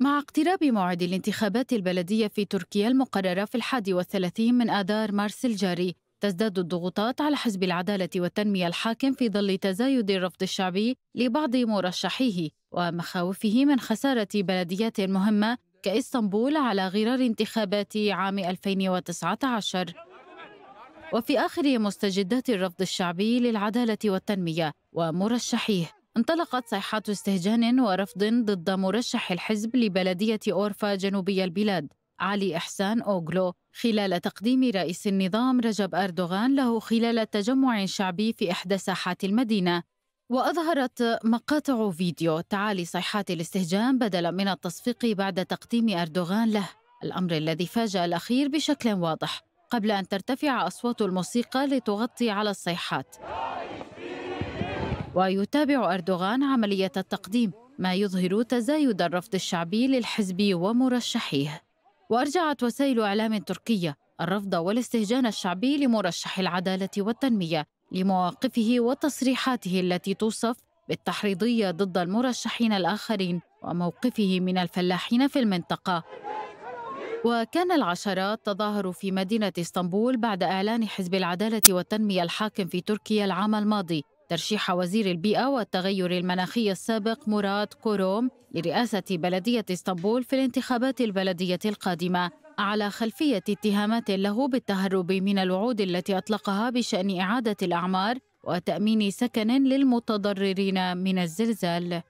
مع اقتراب موعد الانتخابات البلدية في تركيا المقررة في الحادي والثلاثين من آذار مارس الجاري تزداد الضغوطات على حزب العدالة والتنمية الحاكم في ظل تزايد الرفض الشعبي لبعض مرشحيه ومخاوفه من خسارة بلديات مهمة كإسطنبول على غرار انتخابات عام 2019 وفي آخر مستجدات الرفض الشعبي للعدالة والتنمية ومرشحيه. انطلقت صيحات استهجان ورفض ضد مرشح الحزب لبلدية أورفا جنوبي البلاد. علي إحسان أوغلو خلال تقديم رئيس النظام رجب أردوغان له خلال تجمع شعبي في إحدى ساحات المدينة. وأظهرت مقاطع فيديو تعالي صيحات الاستهجان بدلا من التصفيق بعد تقديم أردوغان له. الأمر الذي فاجأ الأخير بشكل واضح قبل أن ترتفع أصوات الموسيقى لتغطي على الصيحات. ويتابع أردوغان عملية التقديم ما يظهر تزايد الرفض الشعبي للحزب ومرشحيه. وأرجعت وسائل إعلام تركية الرفض والاستهجان الشعبي لمرشح العدالة والتنمية لمواقفه وتصريحاته التي توصف بالتحريضية ضد المرشحين الآخرين وموقفه من الفلاحين في المنطقة. وكان العشرات تظاهر في مدينة إسطنبول بعد إعلان حزب العدالة والتنمية الحاكم في تركيا العام الماضي ترشيح وزير البيئة والتغير المناخي السابق مراد كوروم لرئاسة بلدية إسطنبول في الانتخابات البلدية القادمة على خلفية اتهامات له بالتهرب من الوعود التي أطلقها بشأن إعادة الأعمار وتأمين سكن للمتضررين من الزلزال.